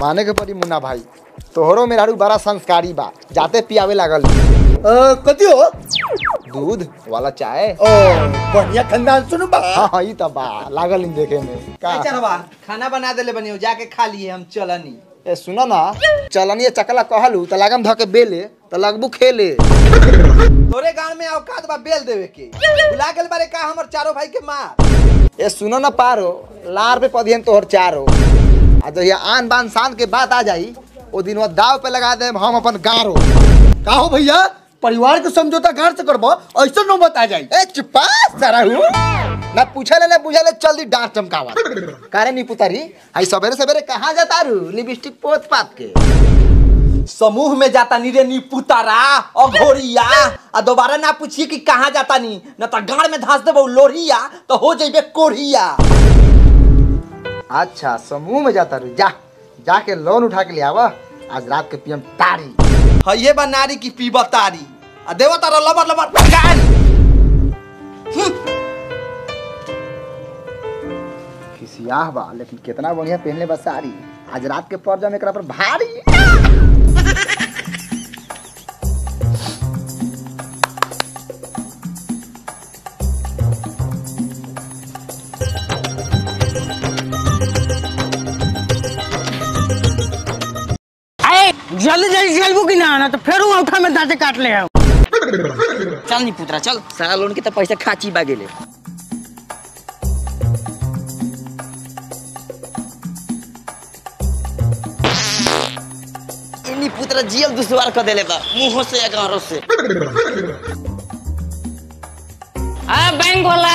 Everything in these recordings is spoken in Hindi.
माने के पड़ी मुन्ना भाई। तोहरो मेहरारू बड़ा संस्कारी बा जाते पियावे लागल। कथी हो? दूध वाला चाय। ओ बढ़िया खानदान सुनु बा। हाँ हाँ ई त बा लागल इन देखे में। का? चलवा खाना बना देले बनी हो जाके खा लिए हम चलनी। ए सुनो ना चलनिए चकला कहलू त लागम धके बेले त लगबू खेले। तोरे गाँव में औकात बा बेल देवे के। बुला गेल बारे का हमर चारों भाई के मार। ए सुनो ना पारो लार पे पदियन तोहर चारो। आ जहिया आन बान शान के बात आ जाई ओ दिन वो दाव पे लगा दे हम अपन गारो। का हो भैया? परिवार के समझौता घर से करबो ऐसा नौबत आ जाई। ए चुप्पा सरहू। ना पूछले ना बुझले चल दी डांट चमकावा। कारे नी पुतारी आई सवेरे सवेरे कहाँ जाता रू लिपस्टिक पोत पात के। समूह में जाता नी रे नी पुतारा अघोरिया। आ दोबारा ना पूछिए कि कहाँ जाता नी। न त गाड़ में धास देबो लोरिया। तो हो जइबे कोरिया। अच्छा समूह में जाता रू जा जाके लोन उठा के ले आवा। आज रात के पीएम तारी। हाँ ये बा नारी की पीबा तारी। आ देवा तारा लबर लबर। किसी आह बा लेकिन कितना बढ़िया पहनले बा साड़ी। आज रात के पर में एकरा पर भारी। जल्दी चलबू कि ना ना तो फिर उठा में दांते काट ले हम चल नी पुत्रा चल। सारा लोन के तो पैसा खाची बा गेले इनी पुत्रा जियल दुश्वार कर देले बा मुँह से या गारो से। अरे बैंक वाला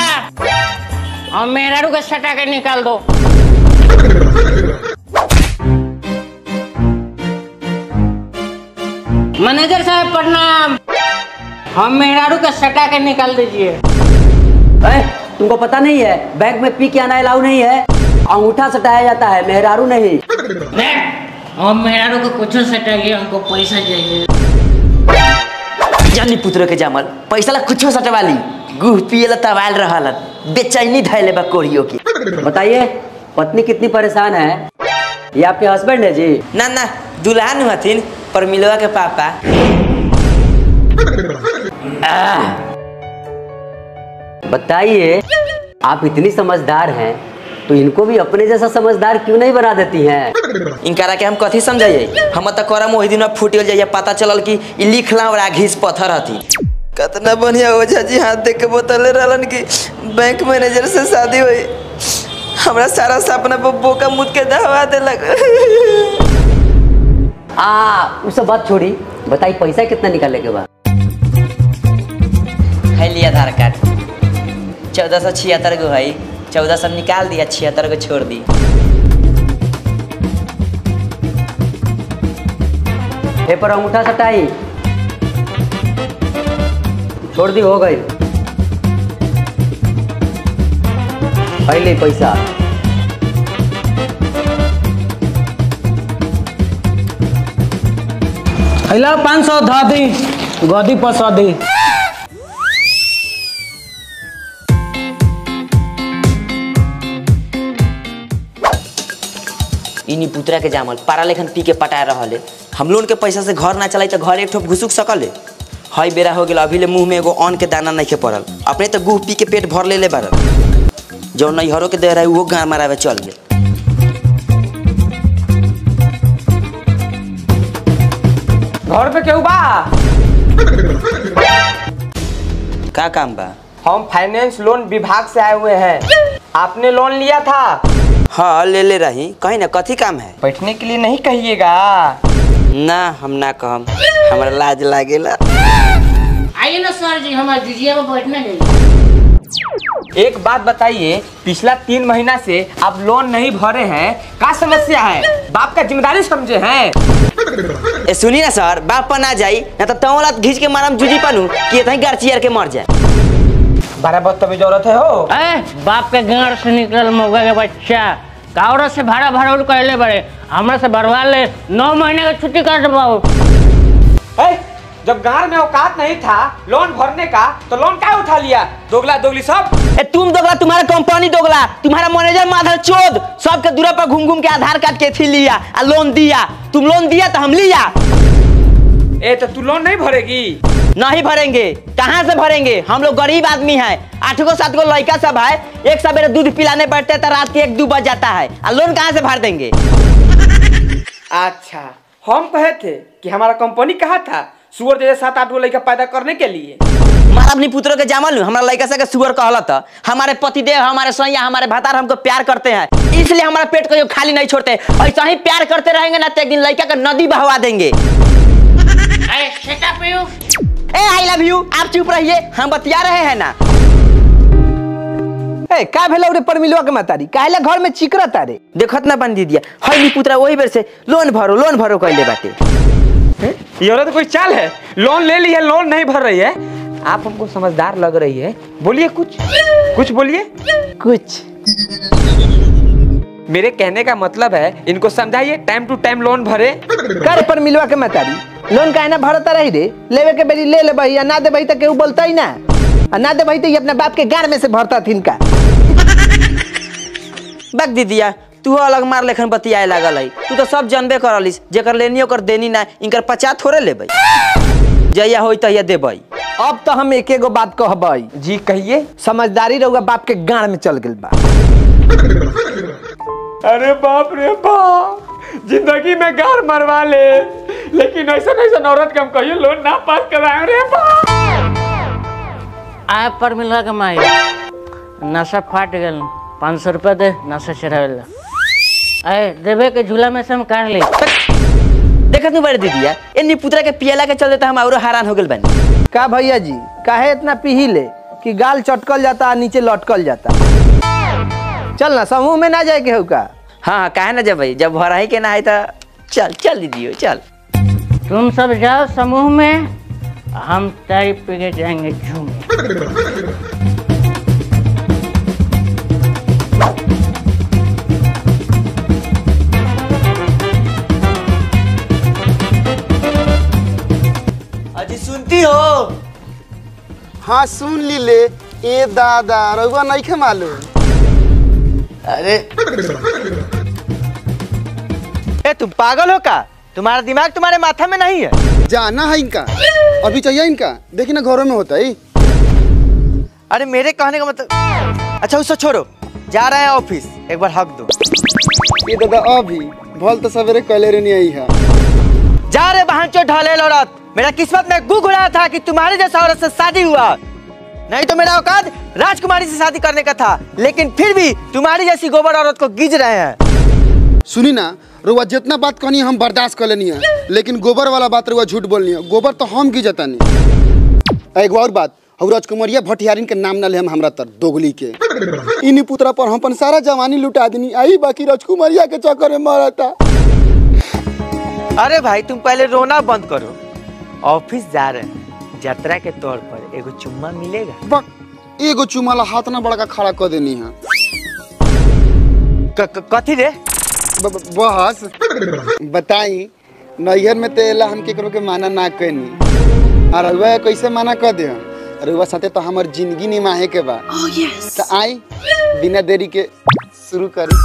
और मेहरारू का सटा के निकाल दो। मैनेजर साहब प्रणाम। हम मेहरारू का सटा के निकाल दीजिए। तुमको पता नहीं है बैंक में पी के आना अलाउ नहीं है। अंगूठा सटाया जाता है मेहरारू नहीं। हम मेहरारू को कुछ सटाइए हमको पैसा चाहिए। जानी पुत्र के जामल पैसा ला कुछो सटवा ली। गुह पिए ला तवाल रहल बेचैनी धैले बा कोरियो की। बताइए पत्नी कितनी परेशान है? ये आपके हस्बैंड है जी? ना ना दुल्हन हथिन पर मिलवा के पापा बताइए आप इतनी समझदार हैं तो इनको भी अपने जैसा समझदार क्यों नहीं बना देती हैं? इनकरा के हम कथी समझाइए? हम त करम ओहि दिन फूट जाइए पता चलल कि ई लिखला और घिस पत्थर हथी। कितना बढ़िया ओझा जी हाथ देख के बतले रहलन कि बैंक मैनेजर से शादी हुई। हमारा सारा सपना बोका मुद के दहवा देलक। आ उस सब बात छोड़ी। बताइए पैसा कितना निकालने के बाद? है लिया आधार कार्ड। चौदह सौ छिहत्तर गो है। चौदह सौ निकाल दिया छिहत्तर गो छोड़ दी। हे पर अंगूठा सटाई छोड़ दी हो गई। पहले पैसा। हेलो पाँच सौ धा दी, गदी पर सौ दी। इनी पुतरा के जामल पारा लेखन पी के पटा रहले। हम लोन के पैसा से घर ना चलाई तो घर एक ठोप घुसुक सकले। हई बेरा हो गेल, अभी ले मुँह में एगो अन्न के दाना नहीं पड़ल। अपने तो गुह पी के पेट भर ले ले बारल। जो नैहरों के दे रहा है वो गाँव मारावे चल गेल। घर पे केहू बा? का काम बा? हम फाइनेंस लोन विभाग से आए हुए हैं। आपने लोन लिया था? हाँ ले ले रही। कहीं ना कथी काम है? बैठने के लिए नहीं कहिएगा। ना हम ना कहम। हमरा लाज लागेला। आइए ना सर जी हमारे जुजिया में बैठने गई एक बात बताइए पिछला तीन महीना से आप लोन नहीं भरे हैं का समस्या है? बाप का ज़िम्मेदारी समझे हैं। ए सुनी ना सर बाप पर ना जाई ना तो तवला घींच के मारम जुजी पानू कि ये गार्चियर के मर जाए। बारह बदतमीज औरत है हो? ए बाप के गांड से निकल मौका के बच्चा कावड़ा से भाड़ा भाड़ा कहले बड़े हमरा से भरवा ले नौ महीने का छुट्टी कर दबाओ ए, जब गाँव में औकात नहीं था लोन भरने का तो लोन क्या उठा लिया? दोगला दोगली सब। ए तुम दोगला तुम्हारा कंपनी दोगला तुम्हारा मैनेजर माधर चोद सबके दूर पर घूम घूम के आधार कार्ड के थी लिया आ लोन दिया। तुम लोन दिया तो हम लिया। ए तो तू लोन नहीं भरेगी? नहीं भरेंगे। कहाँ से भरेंगे? हम लोग गरीब आदमी है। आठ गो सात गो लड़का सब है। एक सवेरे दूध पिलाने बैठते तो रात के एक दो बज जाता है। आ लोन कहाँ से भर देंगे? अच्छा हम कहे थे कि हमारा कंपनी कहा था? सुअर जैसे सात आठ गो लड़का पैदा करने के लिए। हमारा अपनी पुत्रों के जामल हमारा लड़का से सुअर कहला था हमारे पतिदेव हमारे सैया हमारे भतार हमको प्यार करते हैं। इसलिए हमारा पेट को खाली नहीं छोड़ते। ऐसा ही प्यार करते रहेंगे ना तो एक दिन लड़का का नदी बहवा देंगे. ए आई लव यू आप चुप रहिए हम बतिया रहे हैं ना। ए का भेला रे परमिलवा के मातारी? काहेला घर में चिकरा तारे देखत ना बन दीदिया हई पुत्रा वही बेर से लोन भरो लोन भरो कहले बाटे। ये वाला तो कोई चाल है? लोन ले ली है लोन नहीं भर रही है। आप हमको समझदार लग रही है। बोलिए कुछ। कुछ बोलिए। कुछ। मेरे कहने का मतलब है इनको समझाइए टाइम टू टाइम लोन भरे। कर परमिलवा के मातारी लोन काहे ना भरता रही रे लेवे के बेरी ले ले भाई ना दे भाई तो केहू बोलता ही ना ना दे भाई तो ये अपने बाप के गाड़ में से भरता थिन का बक दीदिया तू अलग मार लेखन बतियाए लागल है। तू तो सब जानबे करलिस जेकर लेनी ओकर देनी ना इनकर पचा थोड़े लेबै। जहिया होई तहिया देबै। अब तो हम एक एगो बात कहबई जी कहिए। समझदारी रहुआ बाप के गाड़ में चल गेल बा। अरे बाप रे बाप ज़िंदगी में गार मरवा ले। लेकिन ऐसा ऐसा औरत के हम कहियो लोन ना पास कराए। रे बाप। आय पर मिला के माई। नशा फाट गेल। पाँच सौ रुपया दे नशा चढ़ावे ला। अरे देवे के झूला में से हम काट ली। देखत नहीं बड़े दीदिया इन्नी पुतरा के पियला के चलते तो हम और हैरान हो गेल बनी। का भैया जी काहे इतना पीही ले कि गाल चटकल जाता नीचे लटकल जाता? चल ना समूह में ना जाए के हो का? हाँ हाँ काहे ना जबै जब भरा ही के ना है तो चल चल दीदियो चल। तुम सब जाओ समूह में हम तारी पी जाएँगे झूम। हो। हाँ सुन ली ले। ए दादा रउआ नहीं खे मालूम। अरे। ए तुम पागल हो का? तुम्हारा दिमाग तुम्हारे माथा में नहीं है। जाना है इनका। अभी चाहिए इनका। देखिए ना घरों में होता है। अरे मेरे कहने का मतलब अच्छा उसको छोड़ो। जा रहे हैं ऑफ़िस। एक बार हक दो। ये दादा अभी। भल तो सवेरे कले रहनी आई है। जा रहे बहन चो ढाले औरत मेरा किस्मत में गु घुरा था कि तुम्हारी जैसा औरत से शादी हुआ। नहीं तो मेरा औकात राजकुमारी से शादी करने का था लेकिन फिर भी तुम्हारी जैसी गोबर औरत को गिज रहे हैं। सुनी ना रुआ जितना बात कहनी हम बर्दाश्त कर लेनी है लेकिन गोबर वाला बात रुआ झूठ बोलनी है गोबर तो हम की जता नहीं। एगो और बात और राजकुमारिया भटियारिन के नाम ना ले हम हमरा तर दोगली के। इन्हीं पुतरा पर हम अपन सारा जवानी लुटा देनी आई बाकी राजकुमारिया के चक्कर में मरा था अरे भाई तुम पहले रोना बंद करो। ऑफ़िस जा रहे हैं। यात्रा के तौर पर एगो चुम्मा मिलेगा। बक एगो चुमाला हाथ ना बड़का खड़ा कर देनी है। कथी रे? बस। बताई नैहर में तेला हम केकरो के माना ना कहनी और रुआ कैसे माना कर दे रुआ साथे तो हमर ज़िंदगी निमाहे के बा। तो आई बिना देरी के शुरू करी।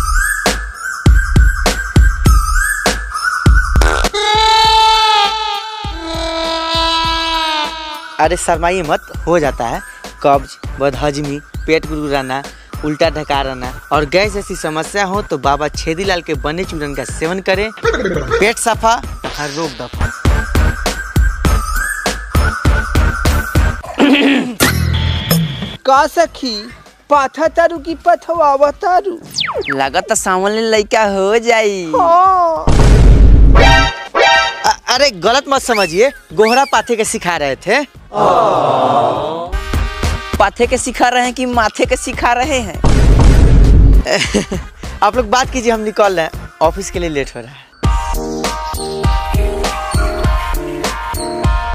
अरे शर्माइए मत हो जाता है। कब्ज बदहजमी पेट गुड़गुड़ाना उल्टा ढका रहना। और गैस जैसी समस्या हो तो बाबा छेदीलाल के बने चूरन का सेवन करें। पेट सफ़ा हर रोग दफ़ा। का सखी पाथा तारू की पथवा तारू लागत सामने लड़का हो जाई। अ- अरे गलत मत समझिए गोहरा पाथे के सिखा रहे थे। पाथे के सिखा रहे हैं कि माथे के सिखा रहे हैं? आप लोग बात कीजिए हम निकल रहे हैं। ऑफ़िस के लिए लेट हो रहा है।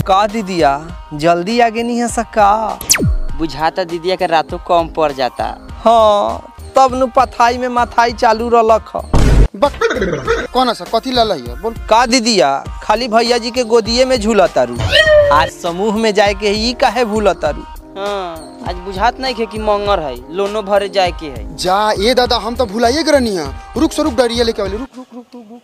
का दीदिया जल्दी आगे नहीं है सका? बुझाता दीदिया के रातों कम पड़ जाता। हाँ तब नु पथाई में मथाई चालू बक कौन सा कथी लाल है बोल। का दीदिया खाली भैया जी के गोदिये में झूला तारू आज समूह में जाए के ही काहे भूला तारू हाँ आज बुझात नहीं है कि मंगर है। लोनो भरे जाए के है। जा ये दादा हम तो भुलाइए गरनी है रुक सो रुक डरिए लेके वाले रुक रुक रुक रुक रुक।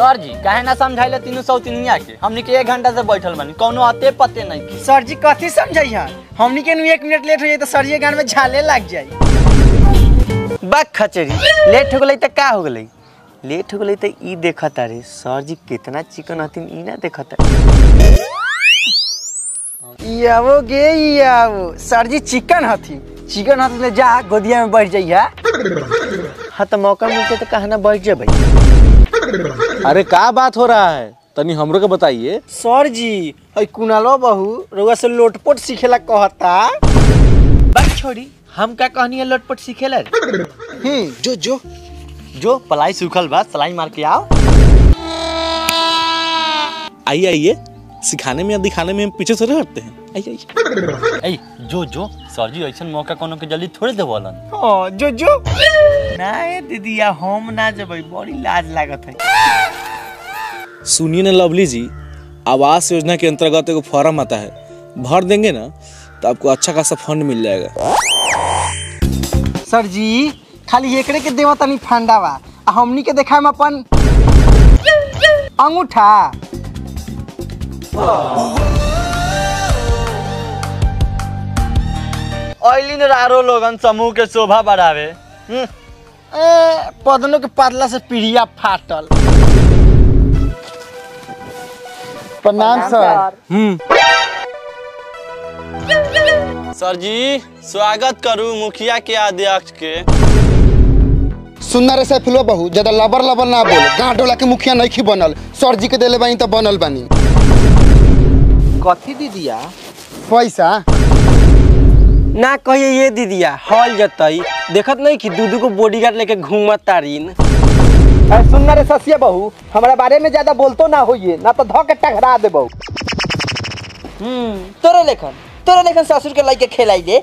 सर जी काहे ना समझाइले तीनों सौ तीनिया के? हमनी के एक घंटा से बैठल बनी कोनो अते पते नहीं के। सर जी कथी समझै हमनी के नु एक मिनट लेट हो जाए तो सर जी गान में झाले लग जाए। बक खचरी लेट हो गई तो का हो गई लेट हो गई तो ई देखत अरे सर जी कितना चिकन हथिन ई ना देखत यावो गे यावो सर जी चिकन हथी चिकन हथी ले जा गोदिया में बैठ जाइया हाँ तो मौका मिलते तो कहा ना बैठ जा अरे का बात हो रहा है? तनी हमरो के बताइए। सर जी हई कुनालो बहू? रउआ से लोटपोट सीखेला कहता। बक छोड़ी हम का कहनी है लटपट सीखेला? हम्म जो जो। जो पलाई सूखल बा सलाई मार के आओ। आइए आइए। सिखाने में या दिखाने में हम पीछे से हटते हैं। ए जो जो सर जी ऐसा मौका कोनो के जल्दी थोड़े देवलन हाँ जो जो ना ए दीदिया हम ना जबै बड़ी लाज लागत है। सुनिए ना लवली जी आवास योजना के अंतर्गत एगो फॉर्म आता है। भर देंगे ना तो आपको अच्छा खासा फंड मिल जाएगा। सर जी खाली एकरे के देवा तनी फंडा बा आ हमनी के देखाम अपन। अंगूठा। ऑयलिन रारो लोगन समूह के शोभा बढ़ावे। ए पदनों के पातला से पीढ़िया फाटल। प्रणाम सर। सर। जी स्वागत करूँ मुखिया के अध्यक्ष के। सुनना रे सैफुलो बहू ज़्यादा लबर लबर ना बोल गाँव डोला के मुखिया नहीं खी बनल सर जी के देले बानी तो बनल बानी। कथी दीदिया पैसा? ना कहिए ये दीदिया हॉल जतई। देखत नहीं कि दूधू को बॉडीगार्ड लेके घूमत तारीन। अरे सुनना रे ससिया बहू हमारे बारे में ज़्यादा बोलतो ना होइए ना तो धो के टकरा देबो। हम्म तोरे लेखन तोरे लेखन ससुर के लाइके खेलाई दे।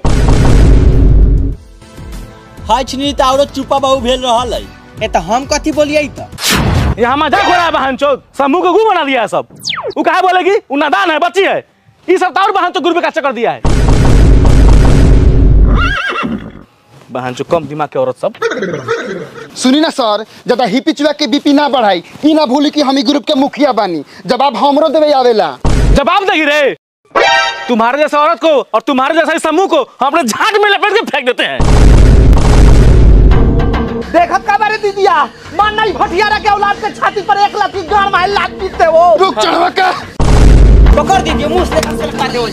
हाय छिनी त औरो चुपा बाबू भेल रहल है ए तो हम कथी बोलिए तो यहाँ मज़ाक हो रहा है बहन चौथ समूह को गु बना दिया है सब। वो कहा बोलेगी वो नादान है बच्ची है। ये सब तो और बहन तो गुरु का कर दिया है। बहन चो कम दिमाग के औरत सब। सुनी ना सर ज़्यादा हिपी चुआ के बीपी ना बढ़ाई ई ना भूली कि हम ग्रुप के मुखिया बानी। जवाब हमरो देवे आवेला। जवाब देगी रे तुम्हारे जैसे औरत को और तुम्हारे जैसे इस समूह को हम अपने झाट में लपेट के फेंक देते हैं। देखत का बारे दीदिया? मान नहीं भटियारा के औलाद के छाती पर एक लाठी गाड़ मार लात पीते हो। रुक चढ़वा का। पकड़ दीजिए मुँह से लेकर से काटे हो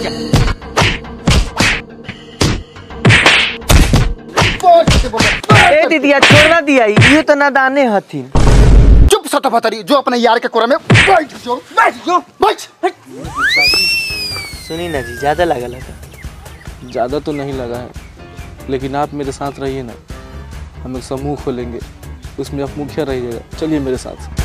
ए दीदिया छोड़ना दिया। ये तो नादाने हथिन। चुप सटा भतरी जो अपने यार के कोरा में बैठ जो। बैठ जो। बैठ। सुनी ना जी ज़्यादा लगा लगा। ज़्यादा तो नहीं लगा है लेकिन आप मेरे साथ रहिए ना। हम एक समूह खोलेंगे उसमें आप मुखिया रहिएगा। चलिए मेरे साथ।